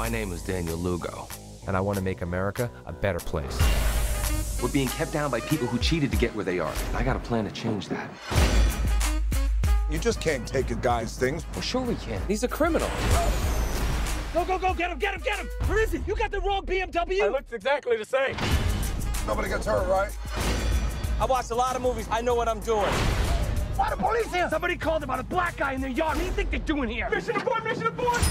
My name is Daniel Lugo. And I want to make America a better place. We're being kept down by people who cheated to get where they are. And I got a plan to change that. You just can't take a guy's things. Well, sure we can. He's a criminal. Go, go, go, get him, get him, get him! Where is he? You got the wrong BMW? It looks exactly the same. Nobody gets hurt, right? I watched a lot of movies. I know what I'm doing. Why the police here? Somebody called about a black guy in their yard. What do you think they're doing here? Mission abort, mission abort!